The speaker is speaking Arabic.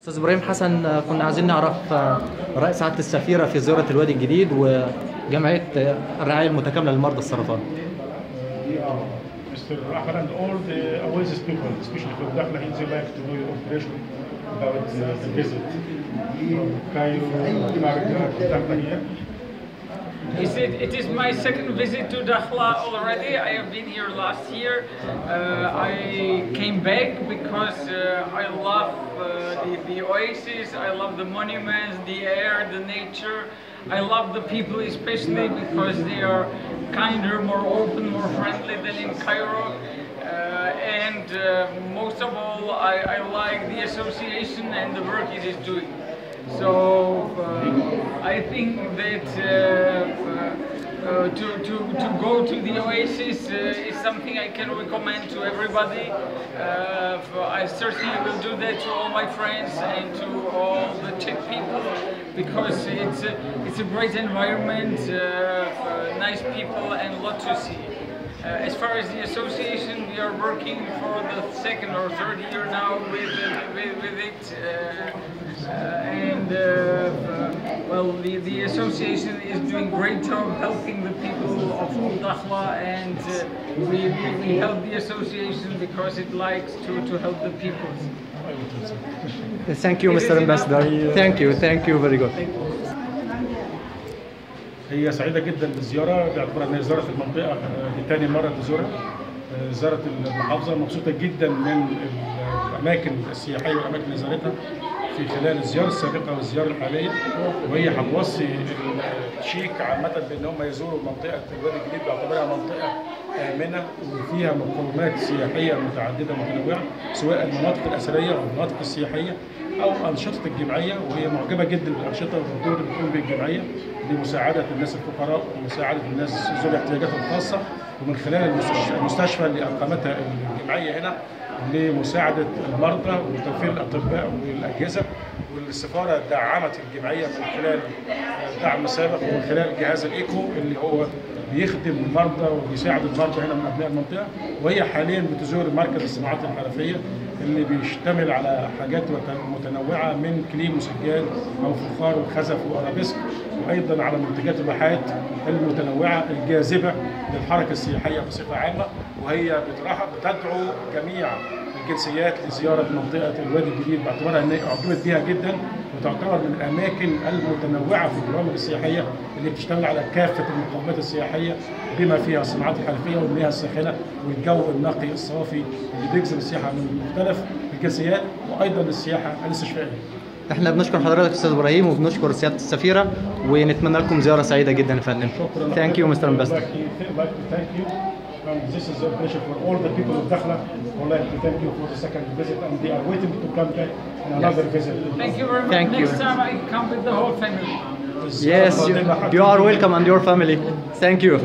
أستاذ إبراهيم حسن آه، كنا عايزين نعرف آه، راي سعاده السفيره في زياره الوادي الجديد وجمعيه آه، الرعايه المتكامله لمرضى السرطان Mr. Rahman and all the Oasis people, especially from Dakhla, they like to know your information about uh, the visit from Cairo, Dakhla here. Is it, it is my second visit to Dakhla already. I have been here last year. Uh, I came back because uh, I love uh, the, the oasis, I love the monuments, the air, the nature. I love the people especially because they are kinder, more open, more friendly than in Cairo. Uh, and uh, most of all, I, I like the association and the work it is doing. So uh, I think that uh, uh, to, to, to go to the Oasis uh, is something I can recommend to everybody. Uh, I certainly will do that to all my friends and to all the Czech people because it's a, it's a great environment, uh, uh, nice people, and a lot to see. Uh, as far as the association, we are working for the second or third year now with, uh, with, with, it. Uh, uh and, uh, uh, well, the, the association is doing great job helping the people of Dakhla, and we, we, help the association because it likes to, to help the people. Thank you, Mr. Ambassador. Thank you, thank you, very good. هي سعيدة جدا بالزيارة باعتبار ان هي زارت المنطقة آه، دي تاني مرة تزورها. آه، زارت المحافظة. مبسوطة جدا من الأماكن السياحية والأماكن اللي زارتها في خلال الزيارة السابقة والزيارة الحالية. وهي هتوصي التشيك عامة بأن هم يزوروا منطقة الوادي الجديد باعتبارها منطقة آمنة وفيها مقومات سياحية متعددة متنوعة سواء المناطق الأثرية أو المناطق السياحية أو أنشطة الجمعية وهي معجبة جدا بالأنشطة والدور اللي بتقوم به الجمعية. لمساعدة الناس الفقراء ومساعدة الناس ذوي الاحتياجات الخاصة. ومن خلال المستشفى- اللي أقامتها الجمعية هنا لمساعدة المرضى وتوفير الأطباء والأجهزة. والسفارة دعمت الجمعية من خلال دعم سابق ومن خلال جهاز الإيكو اللي هو بيخدم المرضى وبيساعد المرضى هنا من أبناء المنطقة. وهي حاليا بتزور مركز الصناعات الحرفية. اللي بيشتمل على حاجات متنوعة من كليم وسجاد أو فخار وخزف وأرابيسك وأيضا على منتجات الواحات المتنوعة الجاذبة للحركة السياحية بصفة عامة وهي بتدعو جميع الجنسيات لزيارة منطقة الوادي الجديد باعتبارها أن هي أعجبت بها جدا وتعتبر من الأماكن المتنوعة في البرامج السياحية اللي بتشتمل على كافة المقومات السياحية بما فيها الصناعات الحرفية والمياه الساخنة والجو النقي الصافي اللي بيجذب السياحة من مختلف الجنسيات وأيضا السياحة الاستشفائية. إحنا بنشكر حضرتك أستاذ إبراهيم وبنشكر سيادة السفيرة ونتمنى لكم زيارة سعيدة جدا يا فندم. شكرا. Thank you Mister Ambassador like to- I'd like to thank you. And this is a pleasure for all the people of Dakhla. I'd like to thank you for the second visit and they are waiting to come back in another visit. Thank you very much. Thank you. Next time I come with the whole family. yes you, you are welcome and your family thank you